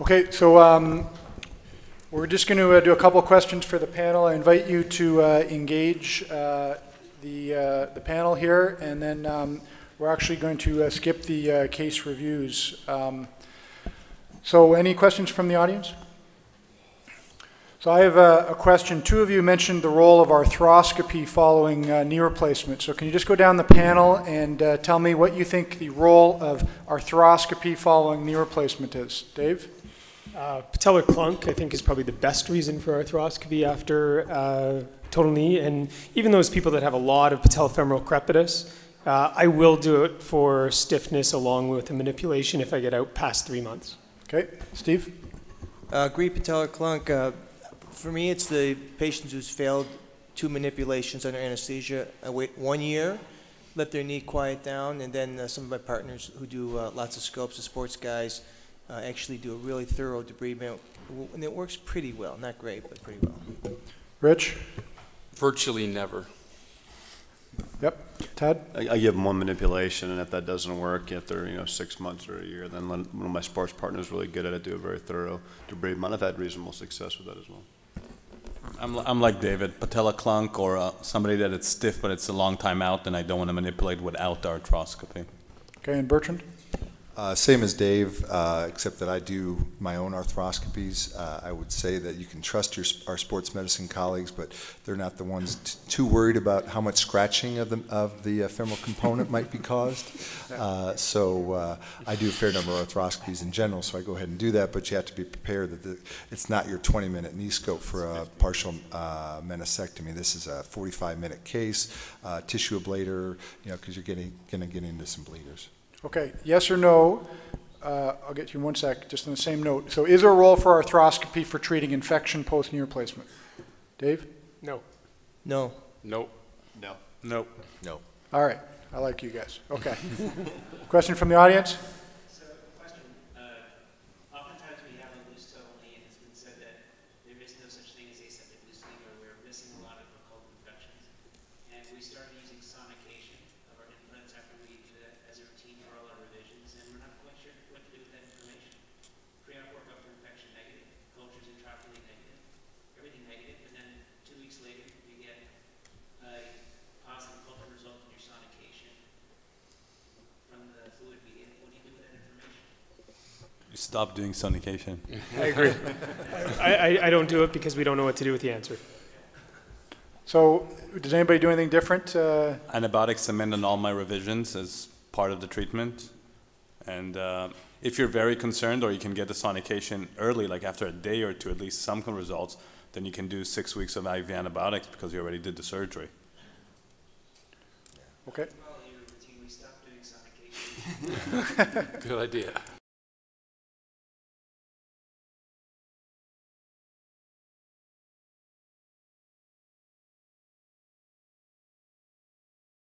Okay, so um, we're just going to do a couple questions for the panel. I invite you to uh, engage uh, the, uh, the panel here, and then um, we're actually going to uh, skip the uh, case reviews. Um, So any questions from the audience? So I have a, a question. Two of you mentioned the role of arthroscopy following uh, knee replacement. So can you just go down the panel and uh, tell me what you think the role of arthroscopy following knee replacement is? Dave? Uh, patellar clunk, I think, is probably the best reason for arthroscopy after uh, total knee. And even those people that have a lot of patellofemoral crepitus, uh, I will do it for stiffness along with the manipulation if I get out past three months. Okay, Steve? Uh, Agree patellar clunk. Uh, for me, it's the patient who's failed two manipulations under anesthesia. I wait one year, let their knee quiet down, and then uh, some of my partners who do uh, lots of scopes, the sports guys, uh, actually do a really thorough debridement, and it works pretty well. Not great, but pretty well. Rich? Virtually never. Yep. Tad? I, I give them one manipulation, and if that doesn't work after you know six months or a year, then one of my sports partners really good at it, do a very thorough debridement. I've had reasonable success with that as well. I'm, I'm like David, patella clunk or uh, somebody that it's stiff but it's a long time out and I don't want to manipulate without arthroscopy. Okay, and Bertrand? Uh, Same as Dave, uh, except that I do my own arthroscopies. Uh, I would say that you can trust your, our sports medicine colleagues, but they're not the ones t- too worried about how much scratching of the, of the uh, femoral component might be caused. Uh, So uh, I do a fair number of arthroscopies in general, so I go ahead and do that, but you have to be prepared that the- it's not your 20-minute knee scope for a partial uh, meniscectomy. This is a 45-minute case, uh, tissue ablator, you know, because you're getting, going to get into some bleeders. Okay, yes or no? Uh, I'll get you in one sec, just on the same note. So is there a role for arthroscopy for treating infection post-knee replacement? Dave? No. No. Nope. No. Nope. No. All right, I like you guys. Okay. Question from the audience? So, question, uh, oftentimes we have a loose toe knee, and it's been said that there is no such thing as aseptic loose knee, where we're missing a lot of occult infections. And we started using sonication of our implants after we do that as a routine for all our revisions, and we're not quite sure what to do with that information. Pre-op workup for infection negative, cultures intraocularly negative, everything negative, and then two weeks later, you get a positive culture result in your sonication from the fluid media. What do you do with that information? You stop doing sonication. I agree. I, I, I don't do it because we don't know what to do with the answer. So does anybody do anything different? Uh, Antibiotics I'm in on all my revisions as part of the treatment. And uh, if you're very concerned or you can get the sonication early, like after a day or two, at least some results, then you can do six weeks of IV antibiotics because you already did the surgery. Okay, Follow your routine, we stopped doing sonication. Good idea.